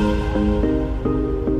うん。